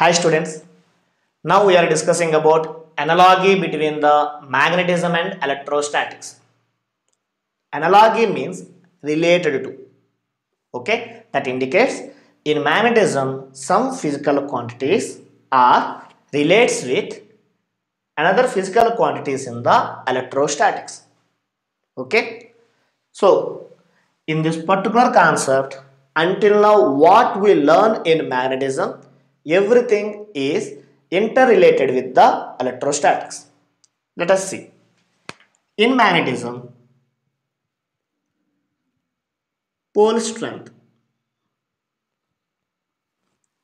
Hi students. Now we are discussing about analogy between the magnetism and electrostatics. Analogy means related to. Okay, that indicates in magnetism some physical quantities are relates with another physical quantities in the electrostatics. Okay, so in this particular concept, until now, what we learn in magnetism, everything is interrelated with the electrostatics. Let us see. In magnetism, pole strength.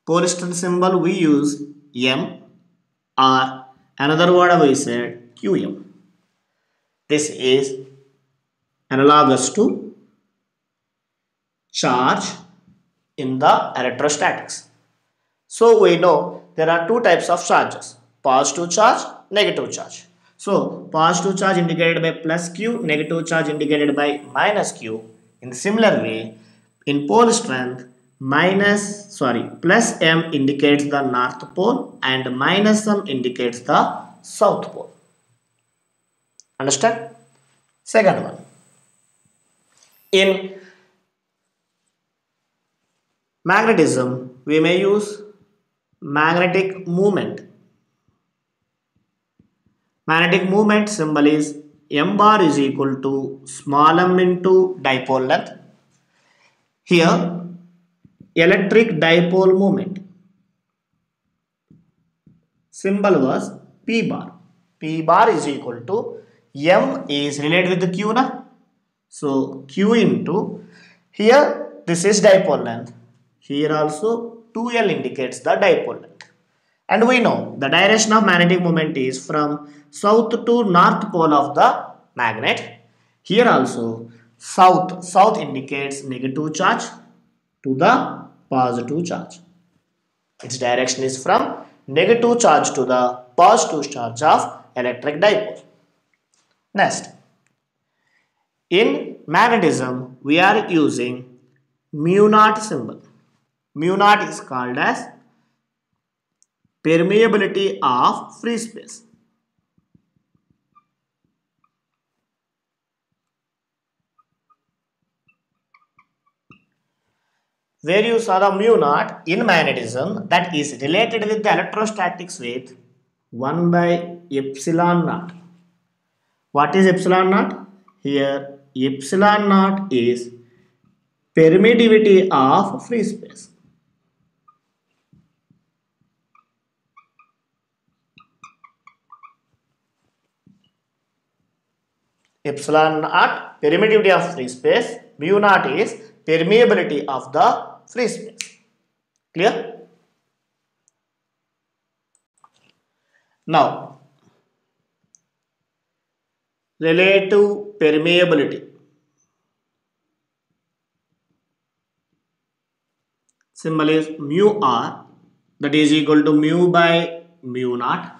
Pole strength symbol we use M or another word we said QM. This is analogous to charge in the electrostatics. So we know there are two types of charges positive charge, negative charge. So positive charge indicated by plus Q, negative charge indicated by minus Q. In similar way, in pole strength, minus sorry plus M indicates the north pole and minus M indicates the south pole. Understand? Second one. In magnetism we may use magnetic moment magnetic moment symbol is m bar is equal to small m into dipole length. Here electric dipole moment symbol was p bar. P bar is equal to m is related with the q na? So q into here this is dipole length. Here also 2L indicates the dipole length. And we know the direction of magnetic moment is from south to north pole of the magnet. Here also south, south indicates negative charge to the positive charge. Its direction is from negative charge to the positive charge of electric dipole. Next, in magnetism we are using mu naught symbol mu naught is called as permeability of free space. Where you saw the mu naught in magnetism that is related with the electrostatics with 1 by epsilon naught. What is epsilon naught? Here epsilon naught is permittivity of free space. Epsilon naught permittivity of free space mu naught is permeability of the free space. Clear? Now relative permeability. Symbol is mu r that is equal to mu by mu naught.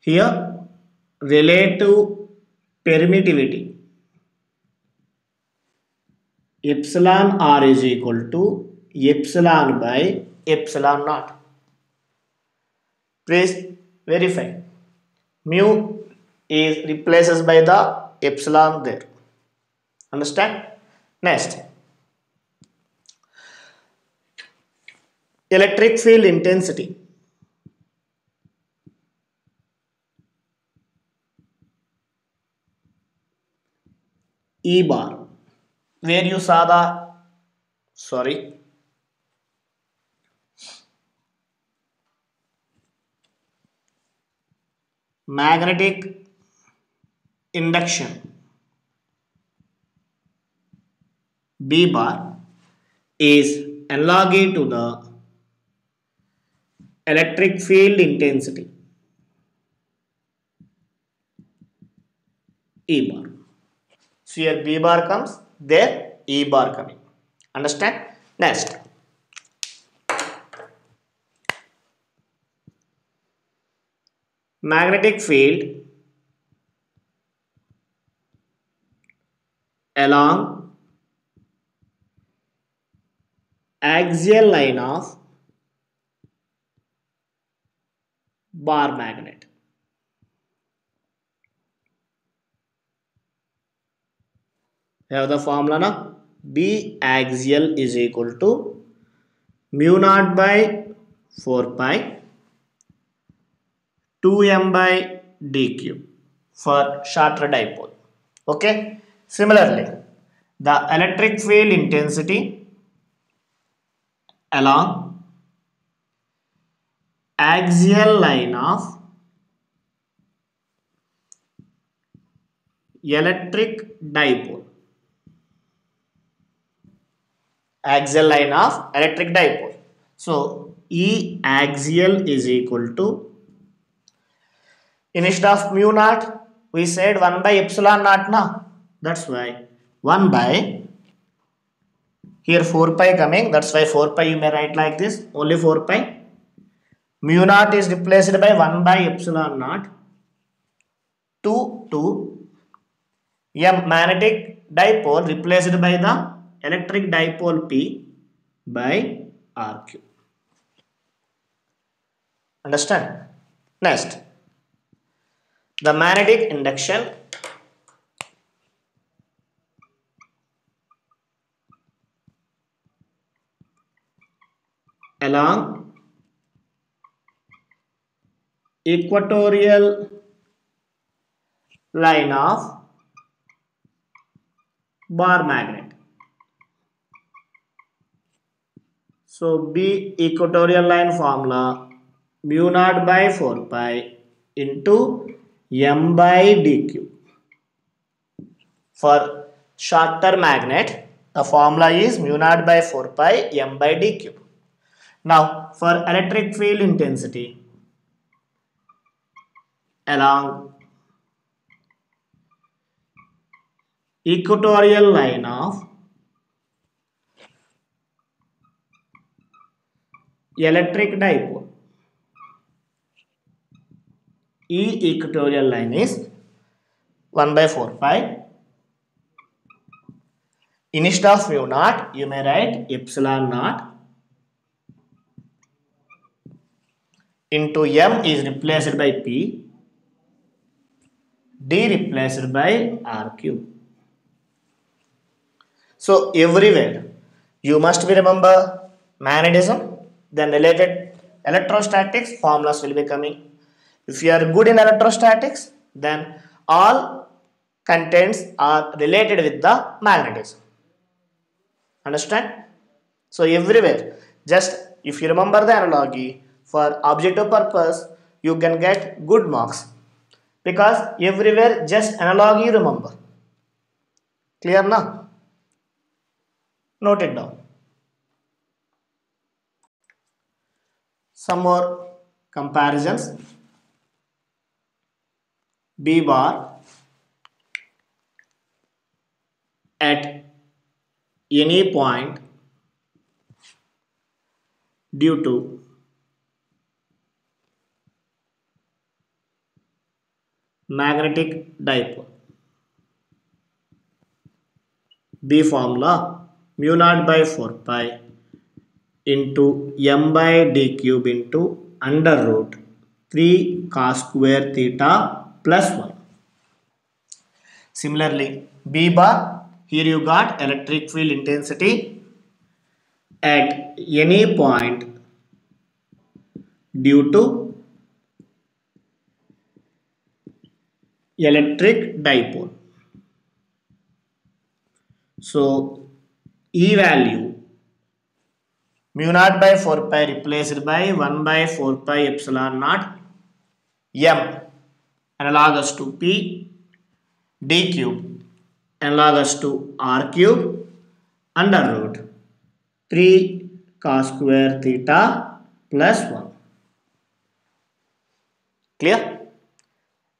Here relative permittivity. Epsilon r is equal to epsilon by epsilon naught. Please verify. Mu is replaces by the epsilon there. Understand? Next. Electric field intensity E bar. Where you saw the sorry. Magnetic induction. B bar is analogous to the electric field intensity. E bar. So here B bar comes, there E bar coming. Understand? Next. Magnetic field along axial line of bar magnet. Have the formula now B axial is equal to mu naught by 4 pi 2m by d cube for shorter dipole okay similarly the electric field intensity along axial line of electric dipole axial line of electric dipole. So e axial is equal to instead of mu naught we said 1 by epsilon naught now that's why. 1 by here 4 pi coming that's why 4 pi you may write like this. Only 4 pi. Mu naught is replaced by 1 by epsilon naught. 2 to m magnetic dipole replaced by the electric dipole p by r cube. Understand? Next. The magnetic induction. Along equatorial line of bar magnet. So B equatorial line formula mu naught by 4 pi into m by d cube. For shorter magnet the formula is mu naught by 4 pi m by d cube. Now for electric field intensity along equatorial line of electric dipole. E equatorial line is 1 by 4 pi. Instead of mu naught, you may write epsilon naught into m is replaced by p d replaced by r cube so everywhere you must be remember magnetism then related electrostatics formulas will be coming. If you are good in electrostatics then all contents are related with the magnetism. Understand? So everywhere. Just if you remember the analogy for objective purpose you can get good marks. Because everywhere just analogy remember. Clear now note it down some more comparisons b bar at any point due to magnetic dipole. B formula mu naught by 4 pi into m by d cube into under root 3 cos square theta plus 1. Similarly, B bar here you got electric field intensity at any point due to electric dipole. So E value mu naught by 4 pi replaced by 1 by 4 pi epsilon naught m analogous to p d cube analogous to r cube under root 3 cos square theta plus 1 clear?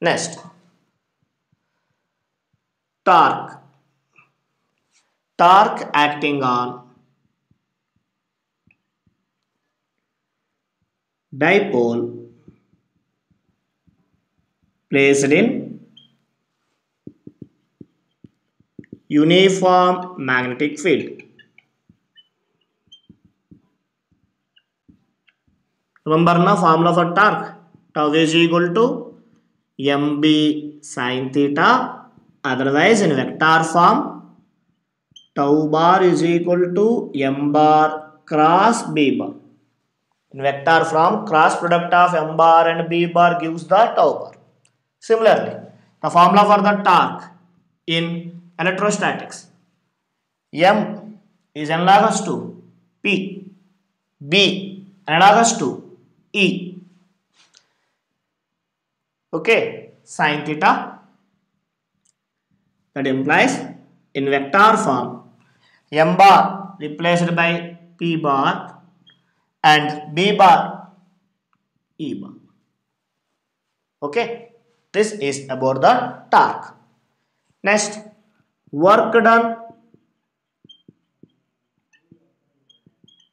Next. Torque. Torque acting on dipole placed in uniform magnetic field remember na formula for torque tau is equal to mb sine theta otherwise in vector form tau bar is equal to m bar cross b bar in vector form cross product of m bar and b bar gives the tau bar. Similarly the formula for the torque in electrostatics. M is analogous to p b analogous to e. Okay sine theta. That implies in vector form m bar replaced by p bar and b bar e bar okay? This is about the torque next work done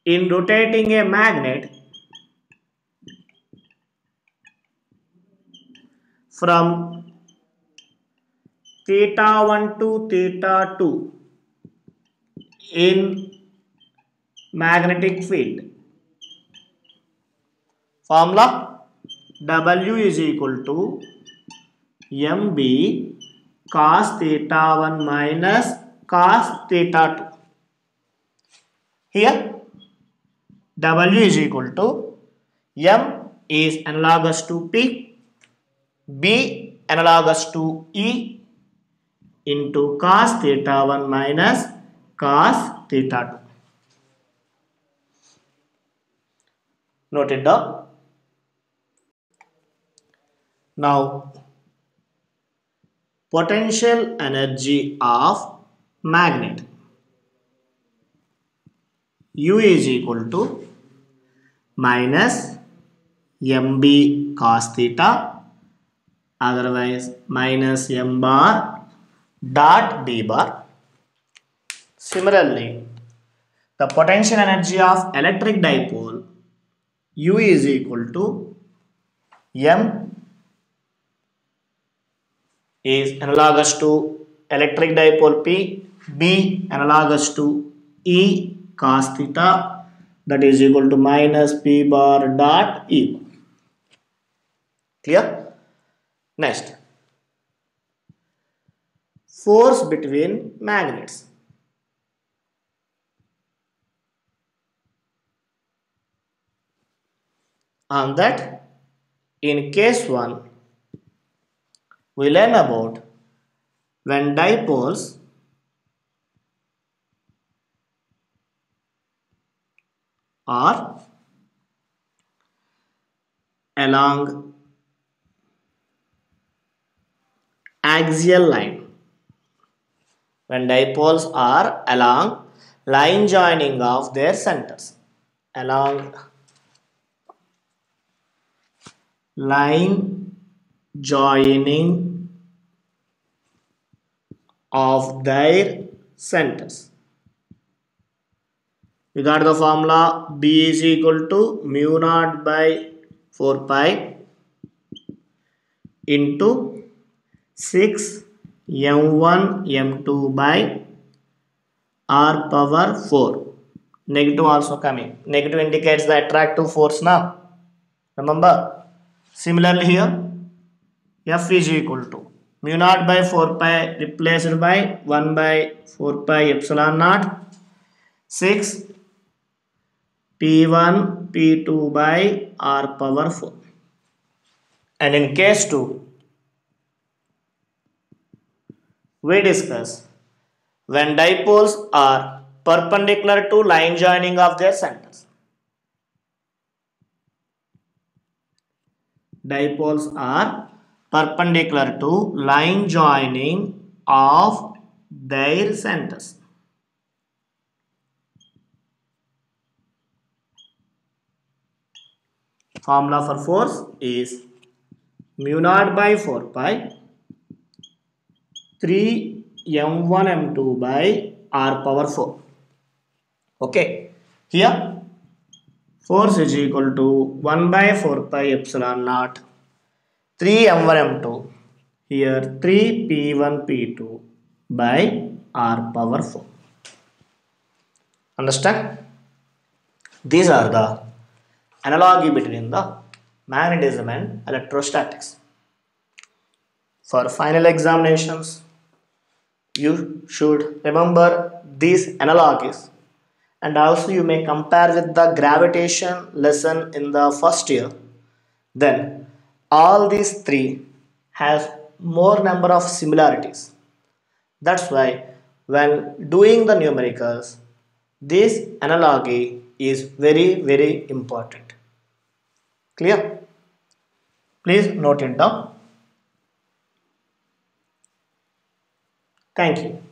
in rotating a magnet from theta 1 to theta 2 in magnetic field formula W is equal to mb cos theta 1 minus cos theta 2 here W is equal to M is analogous to P, B analogous to E into cos theta 1 minus cos theta 2. Note it down. Now, potential energy of magnet. U is equal to minus mb cos theta otherwise minus m bar dot b bar. Similarly the potential energy of electric dipole u is equal to m is analogous to electric dipole p b analogous to e cos theta that is equal to minus p bar dot e. Clear? Next. Force between magnets. On that in case 1 we learn about when dipoles are along axial line. When dipoles are along line joining of their centers. Along line joining of their centers. We got the formula b is equal to mu naught by 4 pi into 6 m1 m2 by r power 4 negative also coming. Negative indicates the attractive force now. Remember? Similarly here f is equal to mu naught by 4 pi replaced by 1 by 4 pi epsilon naught. 6 P1 P2 by R power 4 and in case 2 we discuss when dipoles are perpendicular to line joining of their centers. Dipoles are perpendicular to line joining of their centers. Formula for force is mu naught by 4 pi 3 m1 m2 by r power 4 okay. Here force is equal to 1 by 4 pi epsilon naught 3 m1 m2 here 3 p1 p2 by r power 4 understand these are the analogy between the magnetism and electrostatics. For final examinations, you should remember these analogies and also you may compare with the gravitation lesson in the first year. Then all these three has more number of similarities. That's why when doing the numericals, this analogy is very very important. Clear? Please note it down. Thank you.